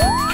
Woo!